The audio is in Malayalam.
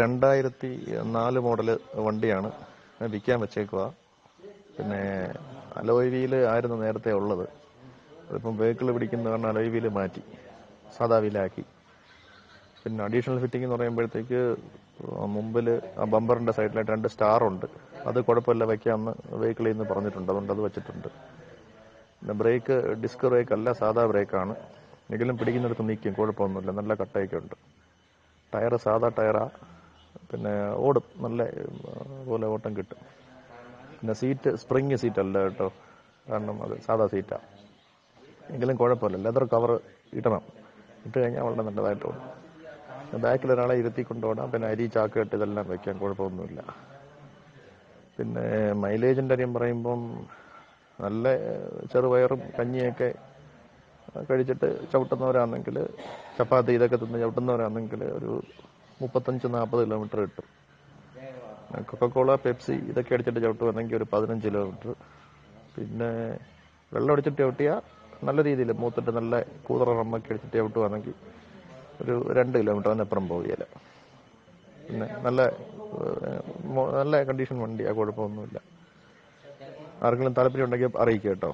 രണ്ടായിരത്തി നാല് മോഡൽ വണ്ടിയാണ് വിൽക്കാൻ വെച്ചേക്കുക പിന്നെ അലോയ് വീൽ ആയിരുന്നു നേരത്തെ ഉള്ളത്. അതിപ്പം വെഹിക്കിൾ പിടിക്കുന്ന കാരണം അലോയ് മാറ്റി സാധാ വീലാക്കി. പിന്നെ അഡീഷണൽ ഫിറ്റിംഗ് എന്ന് പറയുമ്പോഴത്തേക്ക് മുമ്പിൽ ആ ബമ്പറിന്റെ സൈഡിലായിട്ട് രണ്ട് സ്റ്റാർ ഉണ്ട്. അത് കുഴപ്പമില്ല വയ്ക്കാമെന്ന് വെഹിക്കിളിൽ നിന്ന് പറഞ്ഞിട്ടുണ്ട്. അതുകൊണ്ട് അത് വെച്ചിട്ടുണ്ട്. പിന്നെ ബ്രേക്ക് ഡിസ്ക് ബ്രേക്ക് അല്ല സാധാ ബ്രേക്കാണ് എങ്കിലും പിടിക്കുന്നിടത്ത് നിൽക്കും കുഴപ്പമൊന്നുമില്ല. നല്ല കട്ടയൊക്കെ ഉണ്ട്. ടയർ സാധാ ടയറാ. പിന്നെ ഓടും നല്ല പോലെ ഓട്ടം കിട്ടും. പിന്നെ സീറ്റ് സ്പ്രിങ് സീറ്റ് അല്ല കേട്ടോ. കാരണം അത് സാധാ സീറ്റാ. എങ്കിലും കുഴപ്പമില്ല. ലെതർ കവർ ഇടണം. ഇട്ട് കഴിഞ്ഞാൽ വളരെ നല്ലതായിട്ട് ഓടും. ബാക്കിൽ ഒരാളെ ഇരുത്തി കൊണ്ടുപോകണം പിന്നെ അരി ചാക്ക് കെട്ട് ഇതെല്ലാം വെക്കാൻ കുഴപ്പമൊന്നുമില്ല. പിന്നെ മൈലേജിന്റെ കാര്യം പറയുമ്പം നല്ല ചെറുപയറും കഞ്ഞിയൊക്കെ കഴിച്ചിട്ട് ചവിട്ടുന്നവരാണെങ്കിൽ ചപ്പാത്തി ഇതൊക്കെ തിന്ന് ചവിട്ടുന്നവരാണെങ്കിൽ ഒരു മുപ്പത്തഞ്ച് നാൽപ്പത് കിലോമീറ്റർ കിട്ടും. കൊക്കക്കോള പെപ്സി ഇതൊക്കെ അടിച്ചിട്ട് ചവിട്ടുവാണെങ്കിൽ ഒരു പതിനഞ്ച് കിലോമീറ്റർ പിന്നെ വെള്ളം അടിച്ചിട്ട് ചവിട്ടിയാൽ നല്ല രീതിയിൽ മൂത്തിട്ട് നല്ല കൂതറ റമ്മൊക്കെ അടിച്ചിട്ട് ചവിട്ടുവാണെങ്കിൽ ഒരു രണ്ട് കിലോമീറ്റർ അതിനപ്പുറം പോവുകയില്ല പിന്നെ നല്ല നല്ല കണ്ടീഷൻ വണ്ടിയാ കുഴപ്പമൊന്നുമില്ല. ആർക്കെങ്കിലും താല്പര്യം ഉണ്ടെങ്കിൽ അറിയിക്കുക കേട്ടോ.